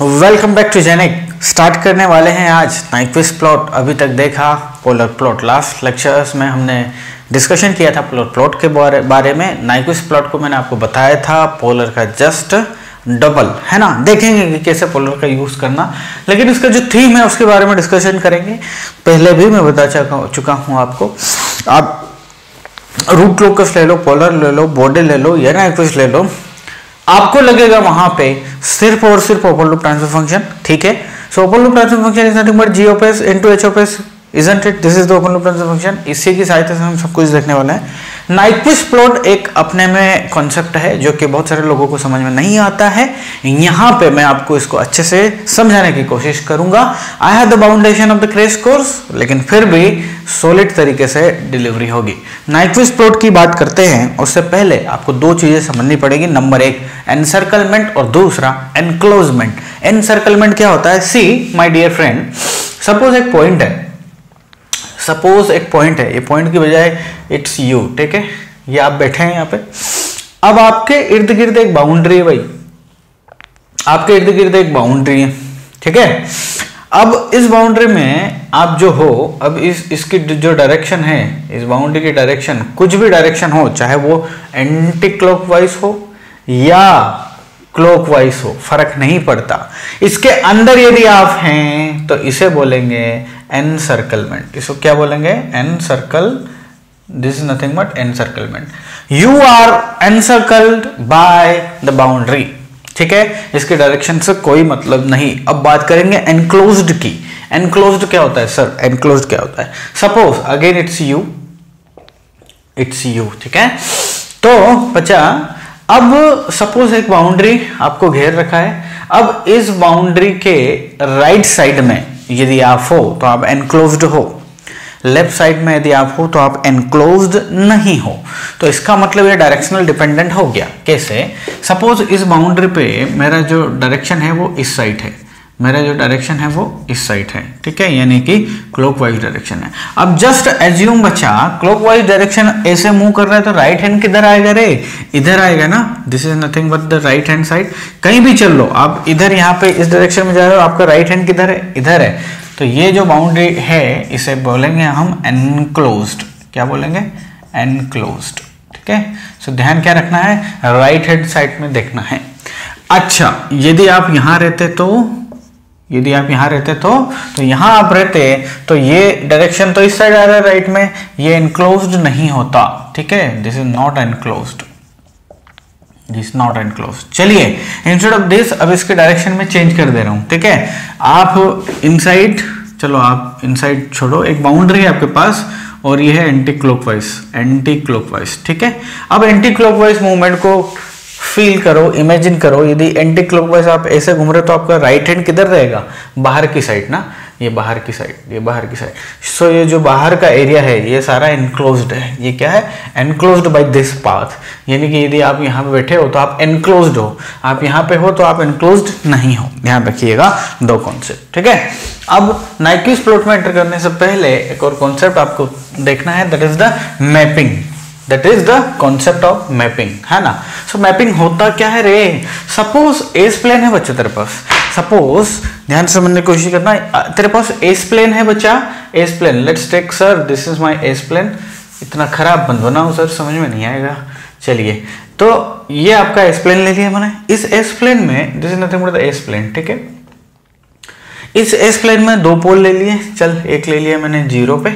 Welcome back to जेनिक start करने वाले हैं आज नाइक्विस प्लॉट अभी तक देखा पोलर प्लॉट लास्ट लेक्चर्स में हमने डिस्कशन किया था पोलर प्लॉट के बारे बारे में. नाइक्विस प्लॉट को मैंने आपको बताया था पोलर का जस्ट डबल है ना? देखेंगे कि कैसे पोलर का यूज़ करना. लेकिन इसका जो थीम है उसके बारे में डिस्कशन करेंगे. पहले भी मैं बता चुका हूँ आपको. आप रूट लोकस ले लो पोलर ले लो बॉडी ले लो, या नाइक्विस ले लो. आपको लगेगा वहाँ पे सिर्फ़ और सिर्फ़ ओपन लूप ट्रांसफ़र फ़ंक्शन ठीक है? So open loop transfer function is nothing but G of s into H of s isn't it this is the open loop transfer function इसी की सहायता से हम सब कुछ देखने वाले हैं। नाइक्विस प्लॉट एक अपने में कॉन्सेप्ट है, जो कि बहुत सारे लोगों को समझ में नहीं आता है। यहाँ पे मैं आपको इसको अच्छे से समझाने की कोशिश करूँगा। I have the foundation of the crash course लेकिन फिर भी सॉलिड तरीके से डिलीवरी होगी। नाइक्विस प्लॉट की बात करते हैं, उससे पहले आपको दो चीज़ें समझनी पड़ेगी। नंबर एक एनसर्कलमेंट और दूसरा एनक्लोजमेंट एनसर्कलमेंट क्या होता है? See my dear friend suppose एक पॉइंट है। सपोज़ एक पॉइंट है, ये पॉइंट की बजाय इट्स यू, ठीक है? ये आप बैठे हैं यहाँ पे। अब आपके इर्द गिर्द एक बाउंड्री है भाई। आपके इर्द गिर्द एक बाउंड्री है, ठीक है? अब इस बाउंड्री में आप जो हो, अब इस, इसकी जो डायरेक्शन है, इस बाउंड्री की डायरेक्शन, कुछ भी डायरेक्शन हो, चाहे वो एंटी क्लॉकवाइज हो या क्लॉकवाइज हो, फ़र्क नहीं पड़ता। इसके अंदर यदि आप हैं तो इसे बोलेंगे एन सर्कलमेंट इसको क्या बोलेंगे? Encircle this is nothing but encirclement you are encircled by the boundary ठीक है? इसके डायरेक्शन से कोई मतलब नहीं। अब बात करेंगे एनक्लोज्ड की। एनक्लोज्ड क्या होता है सर एनक्लोज्ड क्या होता है? Suppose again it's you it's you ठीक है? तो बच्चा, अब सपोज़ एक बाउंड्री आपको घेर रखा है। अब इस बाउंड्री के राइट right साइड में यदि आप हो तो आप एनक्लोज्ड हो। लेफ़्ट साइड में यदि आप हो तो आप एनक्लोज नहीं हो। तो इसका मतलब ये डायरेक्शनल डिपेंडेंट हो गया। कैसे? सपोज़ इस बाउंड्री पे मेरा जो डायरेक्शन है वो इस साइड है। मेरा जो डायरेक्शन है वो इस साइड है, ठीक है? यानी कि क्लॉकवाइज डायरेक्शन है। अब जस्ट एज्यूम बच्चा क्लॉकवाइज डायरेक्शन ऐसे मूव कर रहा है तो राइट हैंड किधर आएगा रे? इधर आएगा ना? This is nothing but the right hand side कहीं भी चल लो, आप इधर यहाँ पे इस डायरेक्शन में जा रहे हो, आपका राइट हैंड किधर है? इधर है। तो ये जो बाउंड्री है, इसे बोलेंगे हम एनक्लोज क्या बोलेंगे? एनक्लोज ठीक है? सो ध्यान क्या रखना है? राइट हैंड साइड में देखना है। अच्छा यदि आप यहाँ रहते तो यदि आप यहाँ रहते तो तो यहाँ आप रहते तो ये डायरेक्शन तो इस साइड आ रहा है राइट में, ये इनक्लोज्ड नहीं होता, ठीक है? This is not enclosed this not enclose चलिए इंस्टेड ऑफ़ दिस अब इसके डायरेक्शन में चेंज कर दे रहा हूँ, ठीक है? आप इनसाइड चलो आप इनसाइड छोड़ो, एक बाउंड्री है आपके पास, और ये है एंटी क्लॉकवाइज एंटी क्लॉकवाइज ठीक है? अब एंटी क्लॉकवाइज मूवमेंट को फील करो इमेजिन करो, यदि एंटी क्लॉकवाइज आप ऐसे घूम रहे हो तो आपका राइट हैंड किधर रहेगा? बाहर की साइड ना? ये बाहर की साइड ये बाहर की साइड सो ये जो बाहर का एरिया है, ये सारा एनक्लोज्ड है. ये क्या है? एनक्लोज्ड बाय दिस पाथ यानी कि यदि आप यहाँ पे बैठे हो तो आप एनक्लोज्ड हो. आप यहाँ पे हो तो आप एनक्लोज्ड नहीं हो. ध्यान रखिएगा दो कॉन्सेप्ट ठीक है? अब नाइक्यूज प्लॉट में एंटर करने से पहले एक और कॉन्सेप्ट आपको देखना है that is the mapping that is the concept of mapping है ना? सो so, मैपिंग होता क्या है रे? सपोज़ एस प्लेन है बच्चे तेरे पास। सपोज़ ध्यान से समझने की कोशिश करना तेरे पास एस प्लेन है बच्चा? S plane let's take sir this is my s plane इतना खराब बंद बना सर समझ में नहीं आएगा। चलिए तो ये आपका एस प्लेन ले लिया मैंने। इस एस प्लेन में this is nothing but the s plane ठीक है? इस एस प्लेन में दो पोल ले लिए चल एक ले लिया मैंने ज़ीरो पे।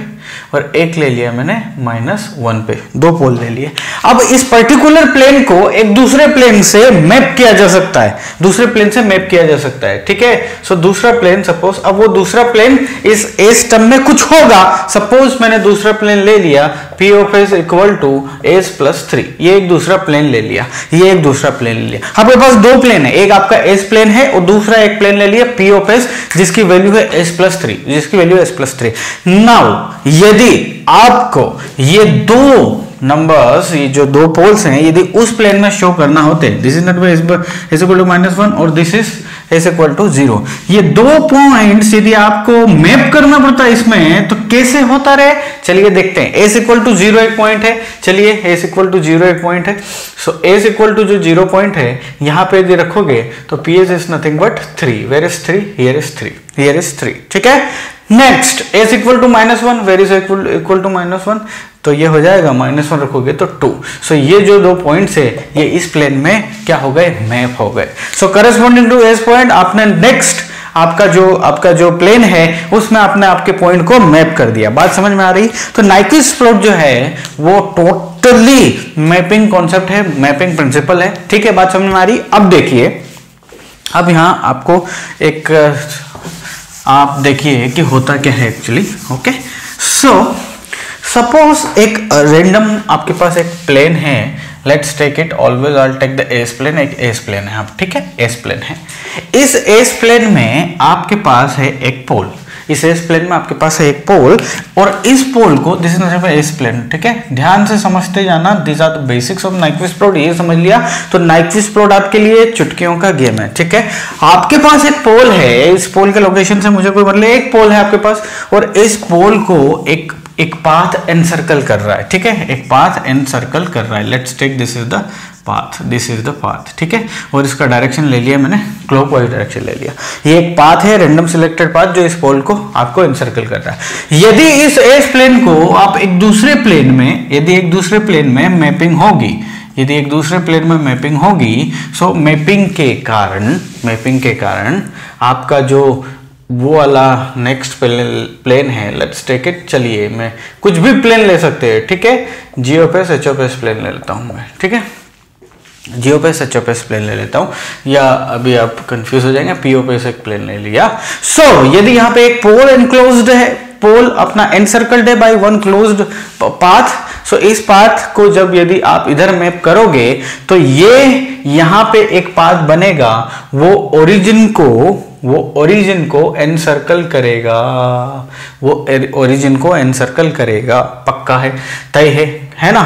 और एक ले लिया मैंने माइनस वन पे। दो पोल ले लिए। अब इस पर्टिकुलर प्लेन को एक दूसरे प्लेन से मैप किया जा सकता है। दूसरे प्लेन से मैप किया जा सकता है, ठीक है? सो दूसरा प्लेन सपोज़ अब वो दूसरा प्लेन इस एस टर्म में कुछ होगा। सपोज़ मैंने दूसरा प्लेन ले लिया P of s equal to s plus three ये एक दूसरा प्लेन ले लिया। ये एक दूसरा प्लेन ले लिया। आपके पास दो प्लेन है। एक आपका एस प्लेन है और दूसरा एक प्लेन ले लिया पी ऑफ़ एस जिसकी वैल्यू है एस प्लस थ्री जिसकी value s plus three now यदि आपको ये दो नंबर्स ये जो दो पोल्स हैं, यदि उस प्लेन में शो करना होते this is not is equal to minus one और this is s equal to zero ये दो पॉइंट्स यदि आपको मैप करना पड़ता है इसमें तो कैसे होता रहे? चलिए देखते हैं. एस इक्वल टू ज़ीरो एक पॉइंट है. चलिए एस इक्वल टू ज़ीरो एक पॉइंट है. सो एस इक्वल टू जो ज़ीरो पॉइंट है, यहाँ पे यदि रखोगे तो P s is nothing but three where is three here is three here is three ठीक है? Next s equal to minus one where is equal equal to minus one तो ये हो जाएगा माइनस वन रखोगे तो टू सो so ये जो दो पॉइंट्स है, ये इस प्लेन में क्या हो गए? मैप हो गए. So corresponding to s point आपने नेक्स्ट आपका जो आपका जो प्लेन है, उसमें आपने आपके पॉइंट को मैप कर दिया. बात समझ में आ रही? तो नाइकिस प्लॉट जो है, वो टोटली मैपिंग कॉन्सेप्ट है मैपिंग प्रिंसिपल है. ठीक है, बात समझ में आ रही? अब देखिए, अब यहाँ आपको एक आप देखिए कि होता क्या है एक्चुअली ओके सो सपोज़ एक रेंडम आपके पास एक प्लेन है let's take it always all take the s plane एक एस प्लेन है आप ठीक है? एस प्लेन है। इस एस प्लेन में आपके पास है एक पोल इस एस प्लेन में आपके पास है एक पोल और इस पोल को this is nothing s plane ठीक है? ध्यान से समझते जाना this are the basics of Nyquist plot ये समझ लिया? तो नाइक्विस प्लॉट आपके लिए चुटकियों का गेम है, ठीक है? आपके पास एक पोल है, इस पोल के लोकेशन से मुझे कोई मतलब एक पोल है आपके पास और इस पोल को एक एक पाथ एनसर्कल कर रहा है, ठीक है? एक पाथ एनसर्कल कर रहा है let's take this is the path this is the path ठीक है? और इसका डायरेक्शन ले लिया मैंने क्लॉक वाइज डायरेक्शन ले लिया। ये एक पाथ है रेंडम सिलेक्टेड पाथ जो इस पोल को आपको एनसर्कल कर रहा है। यदि इस एस प्लेन को आप एक दूसरे प्लेन में, यदि एक दूसरे प्लेन में मैपिंग होगी, यदि एक दूसरे प्लेन में मैपिंग होगी सो मैपिंग के कारण मैपिंग के कारण आपका जो वो वाला नेक्स्ट प्लेन है लेट्स टेक इट चलिए मैं कुछ भी प्लेन ले सकते हैं, ठीक है? जियो पेस एच प्लेन ले लेता हूँ मैं, ठीक है? G of s H s plane ले लेता हूँ या अभी आप कंफ्यूज हो जाएँगे पीओ पेस एक प्लेन ले लिया। सो so, यदि यहाँ पे एक पोल एनक्लोज्ड है पोल अपना एनसर्कल्ड है by one closed path so इस पाथ को जब यदि आप इधर मैप करोगे तो ये यहाँ पे एक पाथ बनेगा वो ओरिजिन को वो ओरिजिन को एनसर्कल करेगा। वो ओरिजिन को एनसर्कल करेगा। पक्का है? तय है? है ना?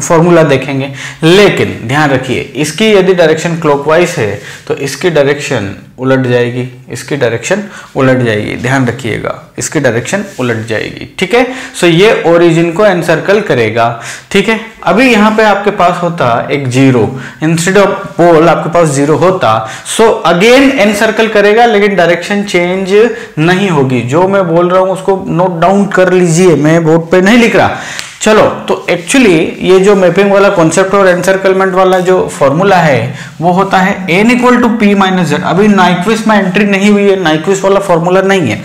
फॉर्मूला देखेंगे। लेकिन ध्यान रखिए, इसकी यदि डायरेक्शन क्लॉकवाइज है तो इसकी डायरेक्शन उलट जाएगी, इसकी डायरेक्शन उलट जाएगी। ध्यान रखिएगा, इसकी डायरेक्शन उलट जाएगी, ठीक है? सो ये ओरिजिन को एनसर्कल करेगा, ठीक है? अभी यहाँ पे आपके पास होता एक ज़ीरो इंस्टेड ऑफ़ पोल आपके पास ज़ीरो होता। सो अगेन एनसर्कल करेगा, लेकिन डायरेक्शन चेंज नहीं होगी। जो मैं बोल रहा हूँ, उसको नोट डाउन कर लीजिए। मैं बोर्ड पे नहीं लिख रहा। चलो तो एक्चुअली ये जो मैपिंग वाला कॉन्सेप्ट और एनसर्कलमेंट वाला जो फॉर्मूला है, वो होता है N equal to P minus Z अभी नाइक्विस में एंट्री नहीं हुई है नाइक्विस वाला फॉर्मूला नहीं है।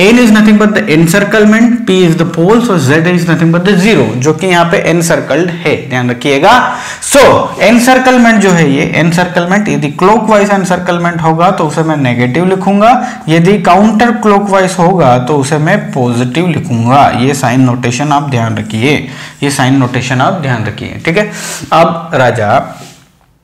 N is nothing but the encirclement, p is the pole so z is nothing but the zero, जो कि यहाँ पे encircled है, ध्यान रखिएगा। So, encirclement जो है ये, encirclement, यदि clockwise encirclement होगा तो उसे मैं नेगेटिव लिखूँगा। यदि काउंटर क्लॉकवाइज होगा तो उसे मैं पॉजिटिव लिखूँगा। ये साइन नोटेशन आप ध्यान रखिए, ये साइन नोटेशन आप ध्यान रखिए, ठीक है? अब राजा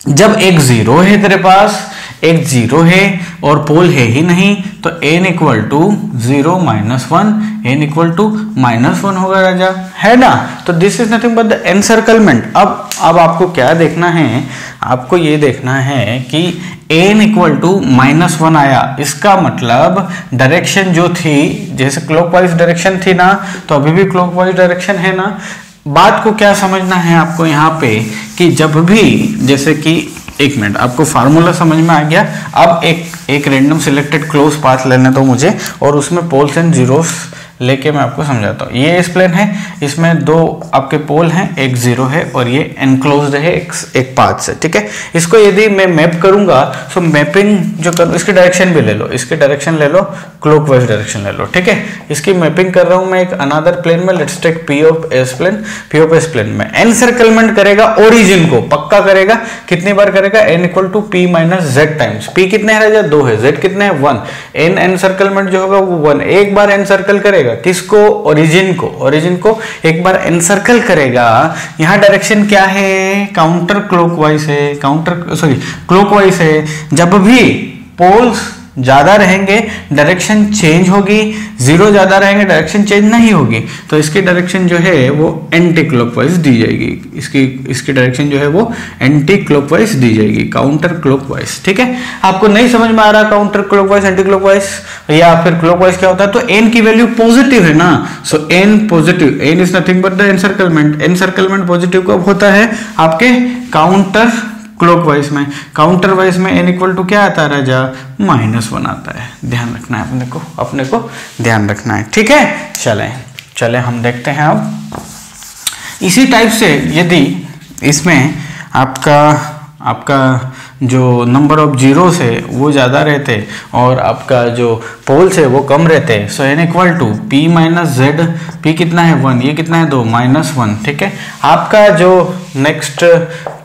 जब एक ज़ीरो है तेरे पास, एक ज़ीरो है और पोल है ही नहीं तो N equal to zero minus one N equal to minus one होगा राजा। है ना? तो this is nothing but the encirclement अब अब आपको क्या देखना है? आपको ये देखना है कि N equal to minus one आया। इसका मतलब डायरेक्शन जो थी, जैसे क्लॉकवाइज डायरेक्शन थी ना तो अभी भी क्लॉकवाइज डायरेक्शन है ना? बात को क्या समझना है आपको यहाँ पे कि जब भी जैसे कि एक मिनट आपको फार्मूला समझ में आ गया अब एक एक रेंडम सिलेक्टेड क्लोज पाथ लेने तो मुझे और उसमें पोल्स एंड जीरोस लेके मैं आपको समझाता हूँ। ये इस प्लेन है इसमें दो आपके पोल हैं एक ज़ीरो है और ये एनक्लोज है एक, एक पाथ से ठीक है? इसको यदि मैं मैप करूँगा तो मैपिंग जो कर इसकी डायरेक्शन भी ले लो इसकी डायरेक्शन ले लो क्लोक वाइज डायरेक्शन ले लो, ठीक है? इसकी मैपिंग कर रहा हूँ मैं एक अनादर प्लेन में let's take P of s plane P of s plane में। एन सर्कलमेंट करेगा ओरिजिन को, पक्का करेगा, कितनी बार करेगा? N equal to P minus Z times P कितने है राजा? दो है। जेड कितने हैं? वन एन एन सर्कलमेंट जो होगा वो वन एक बार एन सर्कल करेगा, किसको? ओरिजिन को। ओरिजिन को एक बार एनसर्कल करेगा। यहाँ डायरेक्शन क्या है? काउंटर क्लॉकवाइज है। काउंटर सॉरी क्लॉकवाइज है। जब भी पोल्स ज़्यादा रहेंगे डायरेक्शन चेंज होगी ज़ीरो ज़्यादा रहेंगे डायरेक्शन चेंज नहीं होगी। तो इसकी डायरेक्शन जो है वो एंटी क्लॉकवाइज दी जाएगी। इसकी इसकी डायरेक्शन जो है वो एंटी क्लॉकवाइज दी जाएगी काउंटर क्लॉकवाइज ठीक है? आपको नहीं समझ में आ रहा काउंटर क्लॉकवाइज एंटी क्लॉकवाइज या फिर क्लॉकवाइज क्या होता है? तो एन की वैल्यू पॉजिटिव है ना? So N positive N is nothing but the encirclement encirclement positive कब होता है? आपके काउंटर क्लॉकवाइज में काउंटर वाइज में एन इक्वल टू क्या आता है राजा? माइनस वन आता है। ध्यान रखना है अपने को अपने को ध्यान रखना है। ठीक है? चले चले, हम देखते हैं अब। इसी टाइप से यदि इसमें आपका आपका जो नंबर ऑफ़ जीरोस है, वो ज़्यादा रहते और आपका जो पोल्स है, वो कम रहते so N equal to P minus Z P कितना है? वन ये कितना है? दो माइनस वन ठीक है? आपका जो नेक्स्ट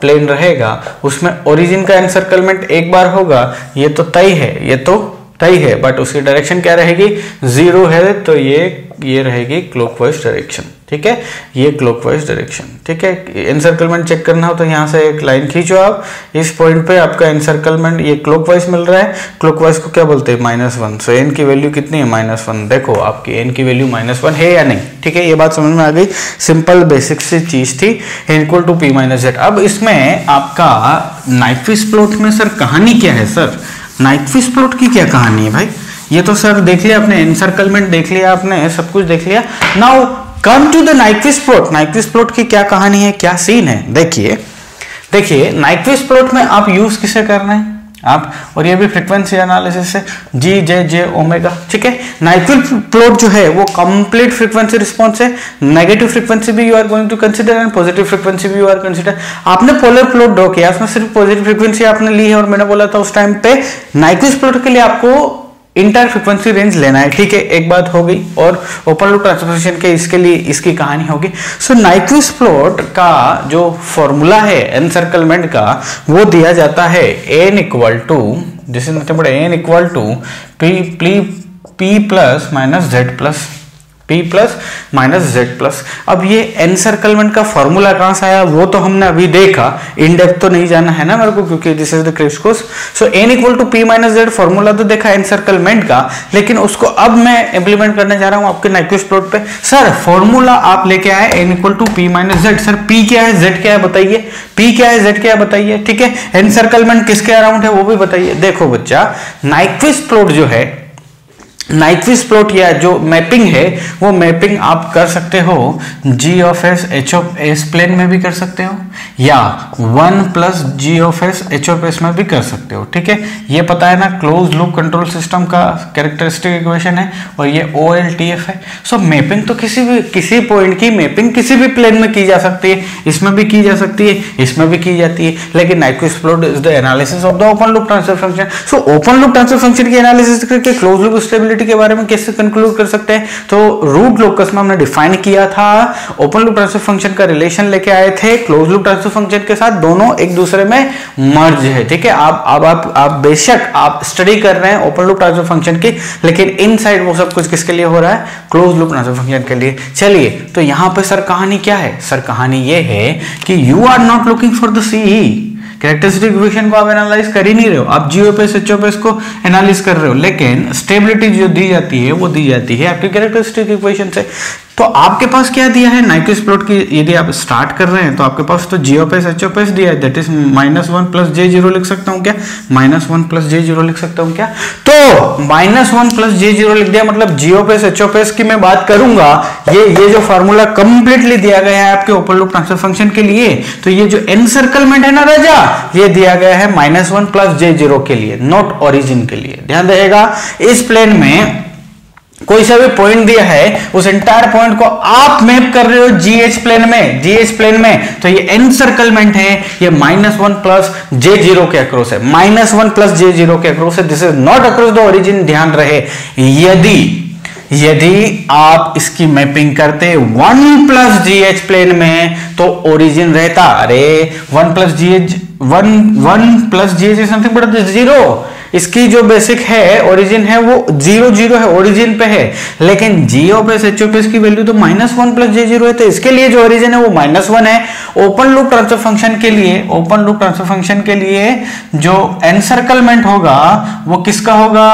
प्लेन रहेगा, उसमें ओरिजिन का एनसर्कलमेंट एक बार होगा, ये तो तय है, ये तो तय है बट उसकी डायरेक्शन क्या रहेगी? ज़ीरो है तो ये ये रहेगी क्लोकवाइज डायरेक्शन ठीक है? ये क्लॉकवाइज डायरेक्शन ठीक है? एनसर्कलमेंट चेक करना हो तो यहाँ से एक लाइन खींचो आप। इस पॉइंट पे आपका एनसर्कलमेंट ये क्लॉकवाइज मिल रहा है। क्लॉकवाइज को क्या बोलते हैं? माइनस वन सो एन की वैल्यू कितनी है? माइनस वन देखो, आपकी एन की वैल्यू माइनस वन है या नहीं? ठीक है? ये बात समझ में आ गई? सिंपल बेसिक सी चीज़ थी। Equal to P minus Z अब इसमें आपका नाइफिस प्लॉट में सर कहानी क्या है सर नाइफिस प्लॉट की क्या कहानी है भाई? ये तो सर देख लिया आपने एनसर्कलमेंट देख लिया आपने, सब कुछ देख लिया। Now come to the Nyquist plot Nyquist plot की क्या कहानी है? क्या सीन है? देखिए देखिए नाइक्विस प्लॉट में आप यूज़ किसे कर रहे हैं? आप, और ये भी फ्रीक्वेंसी एनालिसिस से जी जे जे ओमेगा ठीक है? नाइक्विल प्लॉट जो है, वो कंप्लीट फ्रीक्वेंसी रिस्पॉन्स है. नेगेटिव फ्रीक्वेंसी भी you are going to consider and positive frequency भी यू आर कंसीडर आपने पोलर प्लॉट ड्रॉ किया, उसमें सिर्फ़ पॉजिटिव फ्रीक्वेंसी आपने ली है और मैंने बोला था उस टाइम पे नाइक्विस प्लॉट के लिए आपको इंटर फ्रिक्वेंसी रेंज लेना है। ठीक है, एक बात हो गई और ओपन लूप ट्रांसफॉर्मेशन के इसके लिए इसकी कहानी होगी। सो नाइक्विस प्लॉट का जो फॉर्मूला है एनसर्कलमेंट का, वो दिया जाता है N equal to but N equal to P plea P plus minus Z plus P plus minus Z plus अब ये एनसर्कलमेंट का फॉर्मूला कहाँ से आया? वो तो हमने अभी देखा। इन डेप्थ तो नहीं जाना है ना मेरे को, क्योंकि this is the crisp course so N equal to P minus Z formula तो देखा एनसर्कलमेंट का, लेकिन उसको अब मैं इंप्लीमेंट करने जा रहा हूँ आपके नाइक्विस प्लॉट पे। सर फॉर्मूला आप लेके आए N equal to P minus Z sir P क्या है? जेड क्या है? बताइए। पी क्या है? जेड क्या है? बताइए, ठीक है? एनसर्कलमेंट किसके अराउंड है? वो भी बताइए। देखो बच्चा नाइक्विस प्लॉट जो है नाइक्विस प्लॉट या जो मैपिंग है वो मैपिंग आप कर सकते हो G of s H of s plane में भी कर सकते हो या one plus G of s H of s में भी कर सकते हो ठीक है? ये पता है ना क्लोज लूप कंट्रोल सिस्टम का कैरेक्टरिस्टिक इक्वेशन है और ये ओ एल टी एफ़ है। सो so, मैपिंग तो किसी भी किसी पॉइंट की मैपिंग किसी भी प्लेन में की जा सकती है इसमें भी की जा सकती है इसमें भी की जाती है लेकिन Nyquist plot is the analysis of the open loop transfer function so open loop transfer function की एनालिसिस करके क्लोज लूप स्टेबिलिटी प्रोबेबिलिटी के बारे में कैसे कंक्लूड कर सकते हैं? तो रूट लोकस में हमने डिफाइन किया था। ओपन लूप ट्रांसफ़र फ़ंक्शन का रिलेशन लेके आए थे। क्लोज लूप ट्रांसफ़र फ़ंक्शन के साथ दोनों एक दूसरे में मर्ज है ठीक है? आप अब आप, आप बेशक आप स्टडी कर रहे हैं ओपन लूप ट्रांसफ़र फ़ंक्शन की लेकिन इन वो सब कुछ किसके लिए हो रहा है? क्लोज लूप ट्रांसफ़र फ़ंक्शन के लिए। चलिए तो यहाँ पर सर कहानी क्या है? सर कहानी ये है कि you are not looking for the C characteristic equation को आप एनालाइज कर ही नहीं रहे हो। आप जीओ पे एच पे इसको एनालिस कर रहे हो। लेकिन स्टेबिलिटी जो दी जाती है, वो दी जाती है आपके कैरेक्टरिस्टिक इक्वेशन से। तो आपके पास क्या दिया है? नाइक्विस प्लॉट की यदि आप स्टार्ट कर रहे हैं तो आपके पास तो जी ओपेस एच ओपेस दिया है। That is minus one plus j zero लिख सकता हूँ क्या? Minus one plus j zero लिख सकता हूँ क्या? तो minus one plus j zero लिख दिया मतलब जी ओपेस एच ओपेस की मैं बात करूँगा, ये ये जो फॉर्मूला कंप्लीटली दिया गया है आपके ओपन लूप ट्रांसफ़र फ़ंक्शन के लिए तो ये जो एन सर्कलमेंट है ना राजा, ये दिया गया है minus one plus j zero के लिए नॉट ओरिजिन के लिए। ध्यान रहेगा, इस प्लेन में कोई सा भी पॉइंट दिया है, उस एंटायर पॉइंट को आप मैप कर रहे हो जीएच प्लेन में जीएच प्लेन में तो ये एन सर्कलमेंट है, ये minus one plus j zero के अक्रॉस है। Minus one plus j zero के अक्रॉस है this is not across the origin ध्यान रहे। यदि यदि आप इसकी मैपिंग करते one plus G H plane में तो ओरिजिन रहता। अरे one plus G H one one plus G H is something but zero इसकी जो बेसिक है ओरिजिन है, वो ज़ीरो ज़ीरो है ओरिजिन पे है। लेकिन जीओ पे एच की वैल्यू तो minus one plus j zero है तो इसके लिए जो ओरिजिन है, वो माइनस वन है। ओपन लूप ट्रांसफ़र फ़ंक्शन के लिए ओपन लूप ट्रांसफ़र फ़ंक्शन के लिए जो एनसर्कलमेंट होगा, वो किसका होगा?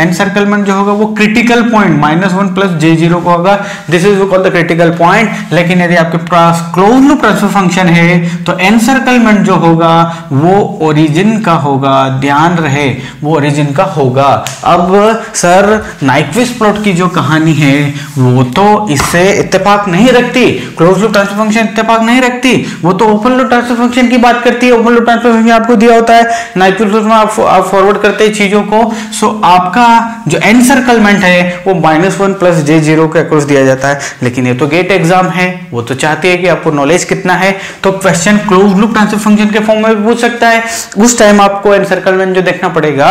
एनसर्कलमेंट जो होगा, वो critical point minus one plus j zero को होगा। This is call the critical point लेकिन यदि आपके पास क्लोज लूप ट्रांसफ़र फ़ंक्शन है तो एनसर्कलमेंट जो होगा, वो ओरिजिन का होगा। ध्यान रहे वो ओरिजिन का होगा। अब सर नाइक्विस प्लॉट की जो कहानी है वो तो इससे इत्तेफाक नहीं रखती। क्लोज लूप ट्रांसफ़र फ़ंक्शन इत्तेफाक नहीं रखती। वो तो ओपन लूप ट्रांसफ़र फ़ंक्शन की बात करती है। ओपन लूप ट्रांसफ़र फ़ंक्शन आपको दिया होता है। नाइक्विस प्लॉट में आप, आप फॉरवर्ड करते हैं चीज़ों को। सो आपका जो एनसर्कलमेंट है वो minus one plus j zero के अक्रॉस दिया जाता है। लेकिन ये तो गेट एग्ज़ाम है। वो तो चाहती है कि आपको नॉलेज कितना है तो question close loop transfer function के फॉर्म में भी पूछ सकता है। उस टाइम आपको एनसर्कलमेंट जो देखना पड़ेगा,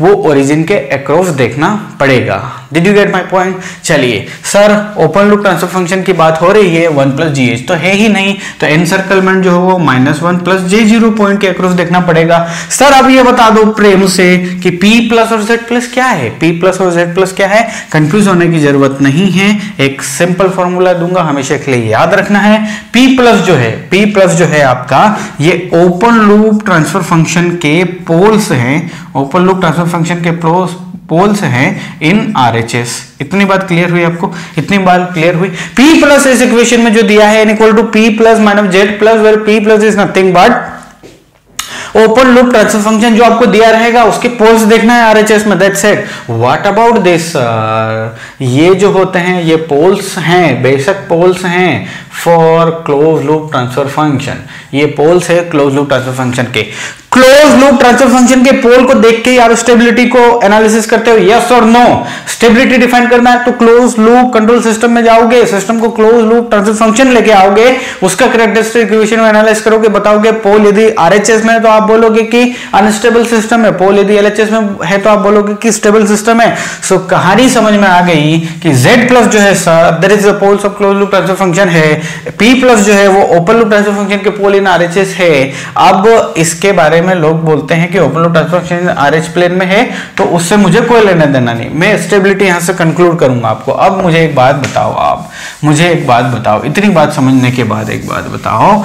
वो ओरिजिन के अक्रॉस देखना पड़ेगा। Did you get my point चलिए sir open loop transfer function की बात हो रही है वन प्लस जी एच तो है ही नहीं तो एनसर्कलमेंट जो हो minus one plus j zero point के अक्रॉस देखना पड़ेगा। सर अब ये बता दो प्रेम से कि P प्लस और जेड प्लस क्या है? P प्लस और Z प्लस क्या है? कंफ्यूज होने की ज़रूरत नहीं है। एक सिंपल फॉर्मूला दूँगा, हमेशा के लिए याद रखना है, P प्लस जो है, P प्लस जो है आपका, ये ओपन लूप ट्रांसफ़र फ़ंक्शन के पोल्स हैं ओपन लूप ट्रांसफ़र फ़ंक्शन के पोल्स पोल्स हैं इन आर एच एस इतनी बात क्लियर हुई आपको? इतनी बात क्लियर हुई। P प्लस इस इक्वेशन में जो दिया है equal to P plus minus Z plus where P plus is nothing but open loop transfer function जो आपको दिया रहेगा, उसके पोल्स देखना है आरएचएस में that set what about this ये जो होते हैं, ये पोल्स हैं, बेशक पोल्स हैं for close loop transfer function ये पोल्स है क्लोज लूप ट्रांसफ़र फ़ंक्शन के. क्लोज लूप ट्रांसफ़र फ़ंक्शन के पोल को देख के ही आप स्टेबिलिटी को एनालिसिस करते हो यस और नो स्टेबिलिटी डिफाइन करना है तो क्लोज लूप कंट्रोल सिस्टम में जाओगे सिस्टम को क्लोज लूप ट्रांसफ़र फ़ंक्शन लेके आओगे, उसका करेक्टरिस्टिक इक्वेशन में एनालाइज करोगे, बताओगे पोल यदि आरएचएस में है तो आप बोलोगे कि अनस्टेबल सिस्टम है पोल यदि एलएचएस में है तो आप बोलोगे कि स्टेबल सिस्टम है। सो so, कहानी समझ में आ गई कि Z प्लस जो है sir there is poles of close loop transfer function है। P प्लस जो है वो ओपन लूप ट्रांसफ़र फ़ंक्शन के पोल इन आरएचएस है। अब इसके बारे में लोग बोलते हैं कि open loop transfer function RH plane में है तो उससे मुझे कोई लेना देना नहीं। मैं स्टेबिलिटी यहाँ से कंक्लूड करूँगा आपको। अब मुझे एक बात बताओ आप। मुझे एक बात बताओ। इतनी बात समझने के बाद एक बात बताओ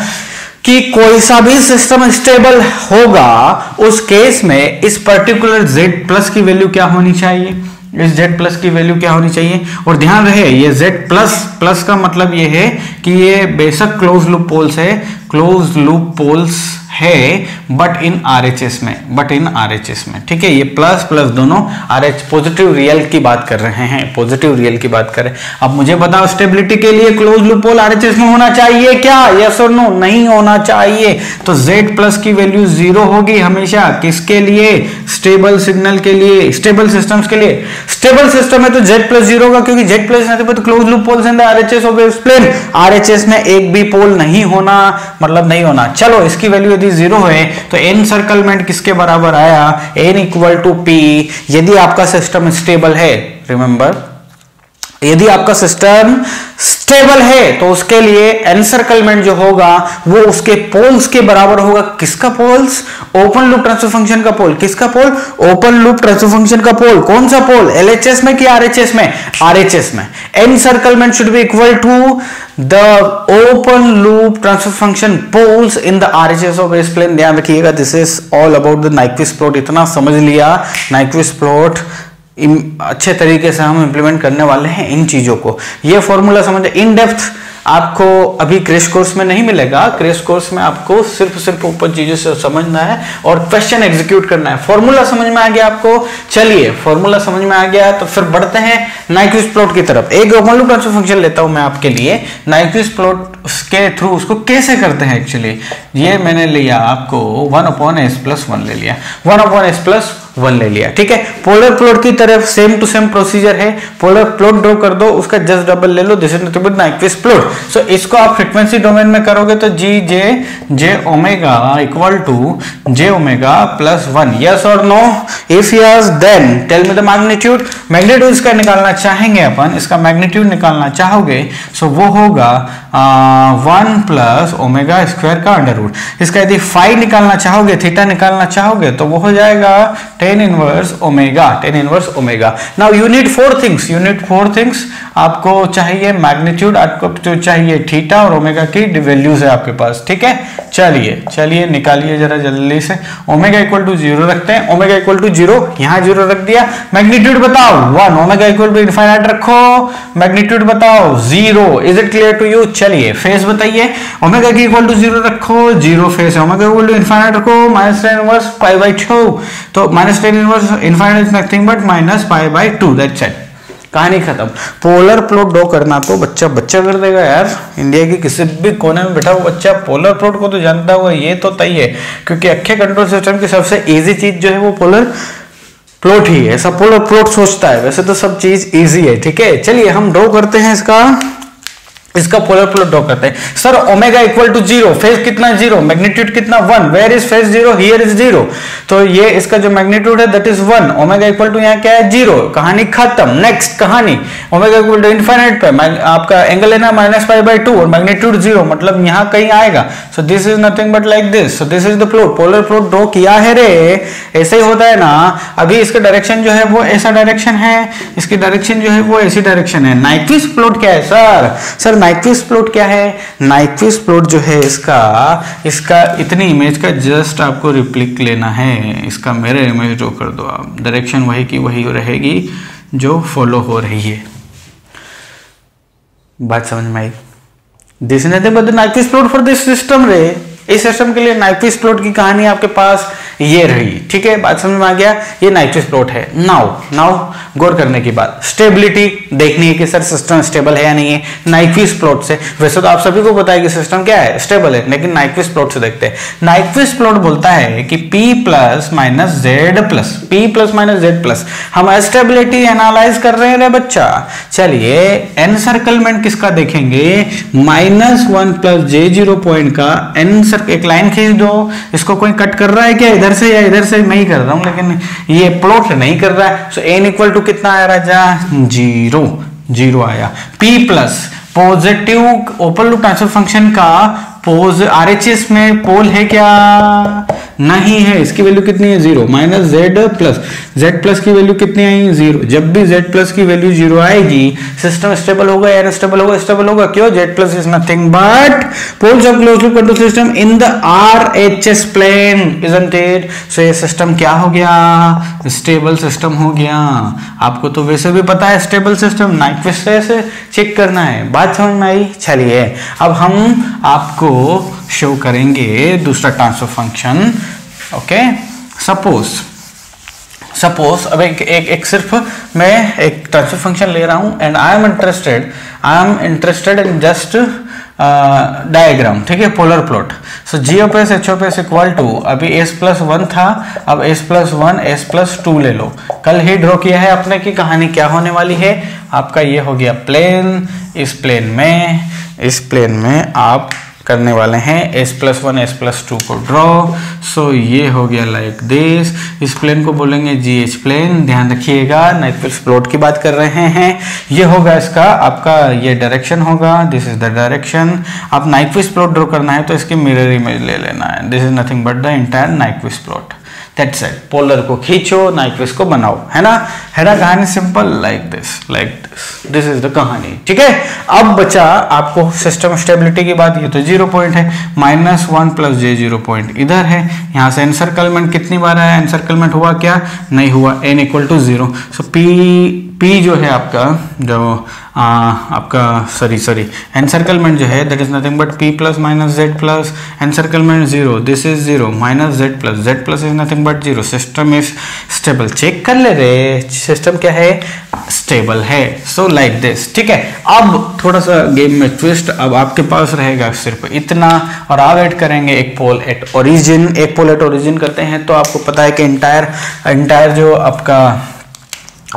कि कोई सा भी सिस्टम स्टेबल होगा, उस केस में इस पर्टिकुलर z प्लस की वैल्यू क्या होनी चाहिए? इस z प्लस की वैल्यू क्या होनी चाहिए? और ध्यान रहे, ये z प्लस प्लस का मतलब ये है कि ये बेसक क्लोज लूप पोल्स है क्लोज लूप पोल्स है बट इन आरएचएस में बट इन आरएचएस में। ठीक है, ये प्लस प्लस दोनों आरएच पॉजिटिव रियल की बात कर रहे हैं पॉजिटिव रियल की बात कर रहे हैं। अब मुझे बताओ स्टेबिलिटी के लिए क्लोज लूप पोल आरएचएस में होना चाहिए क्या? यस और नो नहीं होना चाहिए। तो Z प्लस की वैल्यू ज़ीरो होगी हमेशा। किसके लिए? स्टेबल सिग्नल के लिए स्टेबल सिस्टम के लिए। स्टेबल सिस्टम है तो Z प्लस ज़ीरो होगा, क्योंकि Z plus close loop poles in the RHS of plane RHS में एक भी पोल नहीं होना। मतलब नहीं होना। चलो, इसकी वैल्यू यदि ज़ीरो है तो एन सर्कलमेंट किसके बराबर आया? एन इक्वल टू पी यदि आपका सिस्टम स्टेबल है रिमेंबर यदि आपका सिस्टम स्टेबल है तो उसके लिए एनसर्कलमेंट जो होगा, वो उसके पोल्स के बराबर होगा। किसका poles? Open loop transfer function का पोल। किसका pole? Open loop transfer function का पोल। कौन सा पोल? एलएचएस में कि आरएचएस में? आरएचएस में। Encirclement should be equal to the open loop transfer function poles in the RHS of S plane. ध्यान रखिएगा this is all about the Nyquist plot इतना समझ लिया नाइक्विस प्लॉट अच्छे तरीके से हम इंप्लीमेंट करने वाले हैं इन चीज़ों को। ये फॉर्मूला समझ इन डेप्थ आपको अभी क्रेश कोर्स में नहीं मिलेगा। क्रेश कोर्स में आपको सिर्फ़ सिर्फ़ ऊपर चीज़ों से समझना है और क्वेश्चन एग्जीक्यूट करना है। फॉर्मूला समझ में आ गया आपको? चलिए फॉर्मूला समझ में आ गया तो फिर बढ़ते हैं नाइक्विस प्लॉट की तरफ़। एक लूप ट्रांसफ़र फ़ंक्शन लेता हूँ मैं आपके लिए। नाइक्विस प्लॉट के थ्रू उसको कैसे करते हैं एक्चुअली ये मैंने लिया आपको one upon S plus one ले लिया। One upon S plus one ले लिया, ठीक है? पोलर प्लॉट की तरफ़ सेम टू सेम प्रोसीजर है। पोलर प्लॉट ड्रॉ कर दो, उसका जस्ट डबल ले लो this is nothing but Nyquist plot so इसको आप फ्रीक्वेंसी डोमेन में करोगे तो G j j omega equal to j omega plus one yes और no if yes then tell me the magnitude magnitude इसका निकालना चाहेंगे अपन, इसका मैग्नीट्यूड निकालना चाहोगे सो so वो होगा वन प्लस ओमेगा स्क्वायर का अंडर रूट इसका यदि फाइव निकालना चाहोगे थीटा निकालना चाहोगे तो वो हो जाएगा inverse omega tan inverse omega now you need four things you need four things आपको चाहिए मैग्नीट्यूड आपको जो चाहिए थीटा और ओमेगा की वैल्यूज़ है आपके पास, ठीक है? चलिए चलिए, निकालिए जरा जल्दी से। ओमेगा इक्वल टू ज़ीरो रखते हैं। ओमेगा इक्वल टू ज़ीरो यहाँ ज़ीरो रख दिया। मैग्नीट्यूड बताओ। One omega equal to infinite रखो। मैग्नीट्यूड बताओ। Zero is it clear to you चलिए फेस बताइए। ओमेगा की इक्वल टू ज़ीरो रखो। ज़ीरो फेस है। ओमेगा इक्वल टू इनफाइनाइट रखो। Minus tan inverse pi by तो minus tan inverse infinite is nothing but minus pi by two that's it कहानी खत्म। Polar plot draw करना तो बच्चा बच्चा कर देगा यार। इंडिया के किसी भी कोने में बैठा हुआ बच्चा पोलर प्लॉट को तो जानता हुआ ये तो तय है। क्योंकि अक्षय कंट्रोल सिस्टम की सबसे इजी चीज़ जो है वो पोलर प्लॉट ही है। सब पोलर प्लॉट सोचता है। वैसे तो सब चीज़ इजी है, ठीक है? चलिए, हम ड्रॉ करते हैं इसका। इसका पोलर प्लॉट ड्रॉ करते हैं। Sir omega equal to zero phase कितना ज़ीरो मैग्नीट्यूड कितना one where is phase zero here is zero तो ये इसका जो मैग्नीट्यूड है that is one omega equal to यहाँ क्या है? ज़ीरो कहानी खत्म। नेक्स्ट कहानी। ओमेगा इक्वल टू इनफाइनाइट पे। आपका एंगल है ना माइनस फाइव बाई टू और मैग्नीट्यूड ज़ीरो मतलब यहाँ कहीं आएगा। So this is nothing but like this so this is the plot polar plot draw किया है रे। ऐसे ही होता है ना। अभी इसका डायरेक्शन जो है, वो ऐसा डायरेक्शन है। इसकी डायरेक्शन जो है, वो ऐसी डायरेक्शन है। नाइक्विस प्लॉट क्या है सर सर नाइक्विस प्लॉट क्या है? नाइक्विस प्लॉट जो है इसका इसका इतनी इमेज का जस्ट आपको रिप्लिक लेना है। इसका मेरे इमेज ड्रॉ कर दो आप। डायरेक्शन वही की वही रहेगी जो फॉलो हो रही है। बात समझ में आई? This but plot for this system रे। इस सिस्टम के लिए नाइक्विस प्लॉट की कहानी आपके पास ये रही। ठीक है, बात समझ में आ गया? ये नाइक्विस प्लॉट है। नाउ नाउ गौर करने की बात। स्टेबिलिटी देखनी है कि सर सिस्टम स्टेबल है या नहीं है। नाइक्विस प्लॉट से, वैसे तो आप सभी को पता है कि सिस्टम क्या है? स्टेबल है, लेकिन नाइक्विस प्लॉट से देखते हैं। नाइक्विस प्लॉट बोलता है कि P plus minus Z plus P plus minus Z plus हम स्टेबिलिटी एनालाइज कर रहे हैं बच्चा। चलिए एन सर्कलमेंट किसका देखेंगे? Minus one plus j zero point का एन सर एक लाइन खींच दो। इसको कोई कट कर रहा है क्या इधर? से या इधर से मैं ही कर रहा हूँ, लेकिन ये प्लॉट नहीं कर रहा है। सो एन इक्वल टू कितना आया राजा? ज़ीरो ज़ीरो आया। P plus positive open loop transfer function का पोज आरएचएस में पोल है क्या? नहीं है। इसकी वैल्यू कितनी है? Zero minus Z plus Z plus की वैल्यू कितनी आई? ज़ीरो जब भी जेड प्लस की वैल्यू ज़ीरो आएगी सिस्टम स्टेबल होगा या स्टेबल होगा? स्टेबल होगा। क्यों? Z plus is nothing but poles of close loop control system in the R H S plane isn't it so ये सिस्टम क्या हो गया? स्टेबल सिस्टम हो गया। आपको तो वैसे भी पता है स्टेबल सिस्टम नाइक्विस्ट से चेक करना है। बात समझ में आई? चलिए। अब हम आपको शो करेंगे दूसरा transfer function okay suppose suppose अब एक, एक एक सिर्फ़ मैं एक ट्रांसफ़र फ़ंक्शन ले रहा हूँ and I am interested I am interested in just diagram ठीक है? Polar plot so G of S H of S equal to अभी एस प्लस वन था अब S plus one S plus two ले लो. कल ही ड्रॉ किया है अपने की कहानी क्या होने वाली है? आपका ये हो गया प्लेन इस प्लेन में इस प्लेन में आप करने वाले हैं। S plus one S plus two को ड्रॉ सो ये हो गया लाइक दिस इस प्लेन को बोलेंगे जी एच प्लेन ध्यान रखिएगा नाइट प्लॉट की बात कर रहे हैं। ये होगा इसका, आपका ये डायरेक्शन होगा। दिस इज़ द डायरेक्शन आप नाइट प्लॉट ड्रॉ करना है तो इसकी मिरर इमेज ले लेना है। This is nothing but the entire Nyquist plot. That's it polar को खींचो नाइक्विस को बनाओ, है ना? है ना कहानी simple like this like this is the कहानी, ठीक है? अब बचा आपको सिस्टम स्टेबिलिटी की बात, ये तो ज़ीरो पॉइंट है। Minus one plus j zero point इधर है, यहाँ से एनसर्कलमेंट कितनी बार आया? एनसर्कलमेंट हुआ क्या? नहीं हुआ N equal to zero so P P जो है आपका जो आ, आपका सॉरी सॉरी एनसर्कलमेंट जो है that is nothing but P plus minus Z plus encirclement zero this is zero minus Z plus Z plus is nothing but zero system is stable check कर ले रहे सिस्टम क्या है? Stable है. So like this ठीक है? अब थोड़ा सा गेम में ट्विस्ट अब आपके पास रहेगा सिर्फ़ इतना और आप ऐड करेंगे एक पोल एट ओरिजिन एक पोल एट ओरिजिन करते हैं तो आपको पता है कि इंटायर इंटायर जो आपका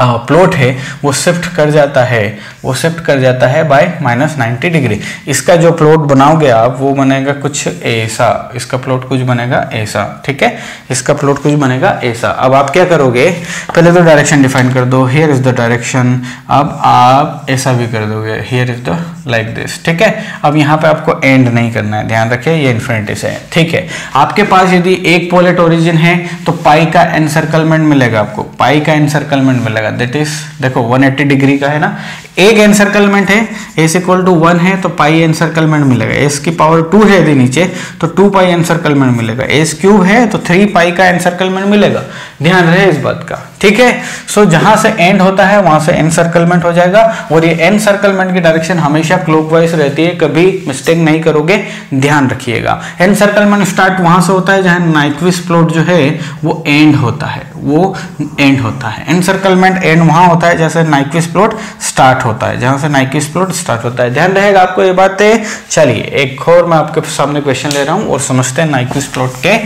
प्लॉट है, वो शिफ्ट कर जाता है, वो शिफ्ट कर जाता है बाय माइनस नाइन्टी डिग्री इसका जो प्लॉट बनाओगे आप, वो बनेगा कुछ ऐसा, इसका प्लॉट कुछ बनेगा ऐसा, ठीक है? इसका प्लॉट कुछ बनेगा ऐसा. अब आप क्या करोगे? पहले तो डायरेक्शन डिफाइन कर दो. हेयर इज़ द डायरेक्शन अब आप ऐसा भी कर दोगे. Here is the like this ठीक है? अब यहाँ पे आपको एंड नहीं करना है, ध्यान रखिए, ये इन्फिनिटी से है, ठीक है? आपके पास यदि एक पोलेट ओरिजिन है तो पाई का एनसर्कलमेंट मिलेगा आपको पाई का एनसर्कलमेंट मिलेगा दैट इज़ देखो 180 डिग्री का है ना? एक एनसर्कलमेंट है एस इक्वल टू वन है तो पाई एनसर्कलमेंट मिलेगा एस की पावर टू है यदि नीचे तो टू पाई एनसर्कलमेंट मिलेगा एस क्यूब है तो थ्री पाई का एनसर्कलमेंट मिलेगा। ध्यान रहे इस बात का, ठीक है? सो जहाँ से एंड होता है, वहाँ से एनसर्कलमेंट हो जाएगा और ये एंड एनसर्कलमेंट की डायरेक्शन हमेशा क्लॉकवाइज रहती है, कभी मिस्टेक नहीं करोगे, ध्यान रखिएगा। एनसर्कलमेंट स्टार्ट वहाँ से होता है जहाँ नाइक्विस प्लॉट जो है, वो एंड होता है, वो एंड होता है। एनसर्कलमेंट एंड वहाँ होता है जैसे नाइक्विस प्लॉट स्टार्ट होता है, जहाँ से नाइक्विस प्लॉट स्टार्ट होता है। ध्यान रहेगा आपको ये बातें। चलिए, एक और मैं आपके सामने क्वेश्चन ले रहा हूँ और समझते हैं नाइक्विस प्लॉट के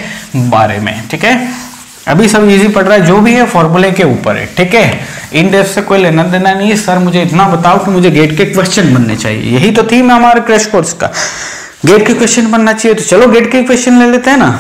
बारे में, ठीक है? अभी सब इजी पड़ रहा है, जो भी है फॉर्मूले के ऊपर है, ठीक है? इन डेप से कोई लेना देना नहीं है सर मुझे इतना बताओ कि मुझे गेट के क्वेश्चन बनने चाहिए। यही तो थीम है हमारे क्रेश कोर्स का। गेट के क्वेश्चन बनना चाहिए तो चलो गेट के क्वेश्चन ले लेते हैं ना।